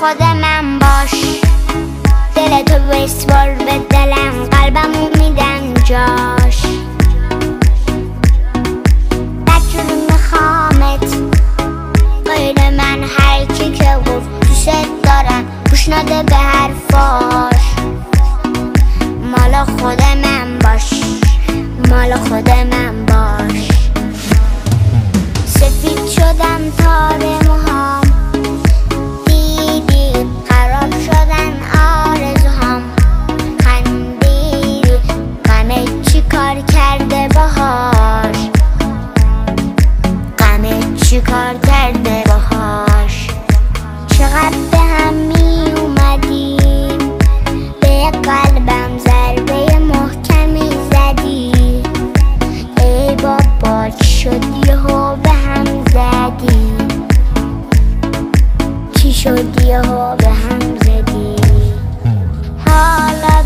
خود من باش دلتو بسپر به دلم قلبمو میدم جاش. بدجوری میخوامت غیر من هر کی که گفت دوست دارم گوش نده به حرفاش. مال خود من باش. مال خود من شد یهو به هم زدی. حالا